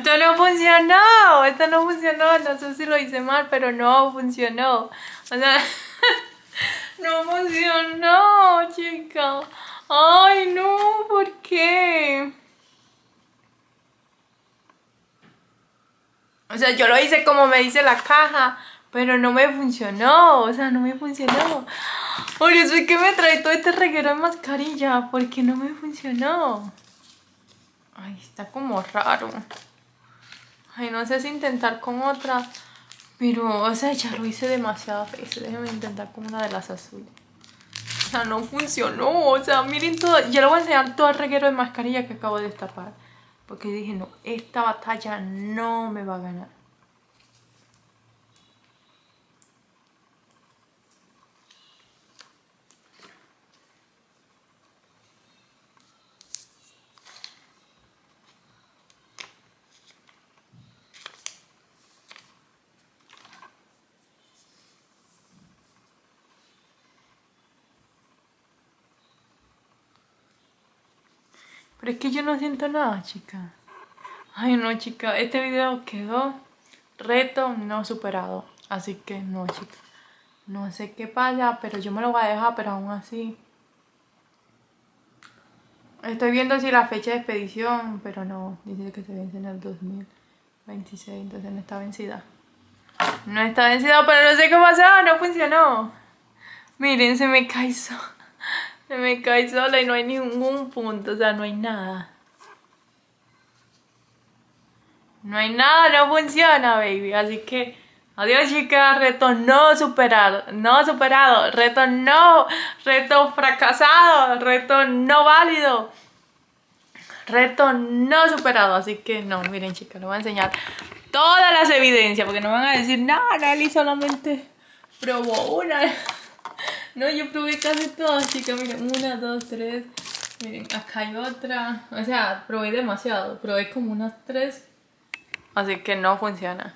Esto no funcionó, esto no funcionó, no sé si lo hice mal, pero no funcionó. O sea, no funcionó, chica. Ay, no, ¿por qué? O sea, yo lo hice como me dice la caja, pero no me funcionó, o sea, no me funcionó. Por eso es que me trae todo este reguero de mascarilla, porque no me funcionó. Ay, está como raro. Ay, no sé si intentar con otra. Pero, o sea, ya lo hice demasiado veces. Déjame intentar con una de las azules. O sea, no funcionó. O sea, miren todo. Yo le voy a enseñar todo el reguero de mascarilla que acabo de destapar. Porque dije, no, esta batalla no me va a ganar. Pero es que yo no siento nada, chica. Ay, no, chica. Este video quedó reto no superado. Así que no, chica. No sé qué pasa, pero yo me lo voy a dejar, pero aún así... Estoy viendo si la fecha de expedición, pero no. Dice que se vence en el 2026, entonces no está vencida. No está vencida, pero no sé qué pasó, no funcionó. Miren, se me Se me cae sola y no hay ningún punto, o sea, no hay nada. No hay nada, no funciona, baby. Así que, adiós, chicas. Reto no superado. No superado. Reto no. Reto fracasado. Reto no válido. Reto no superado. Así que, no, miren, chicas, les voy a enseñar todas las evidencias. Porque no van a decir, no, Nelly solamente probó una. No, yo probé casi todas, chicas. Miren, una, dos, tres. Miren, acá hay otra. O sea, probé demasiado. Probé como unas tres. Así que no funciona.